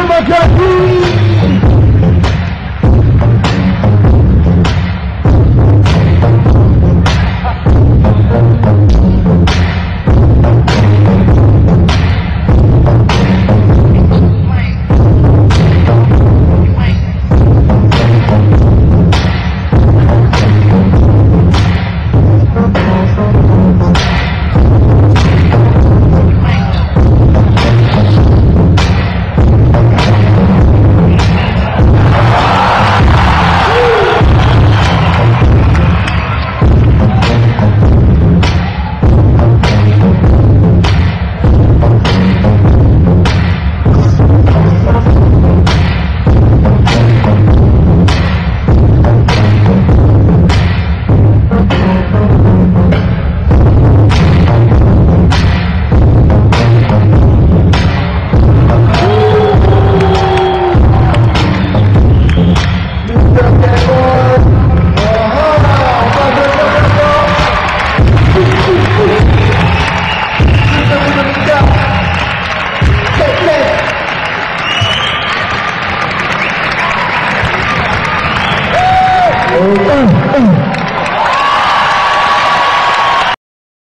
Come on, guys.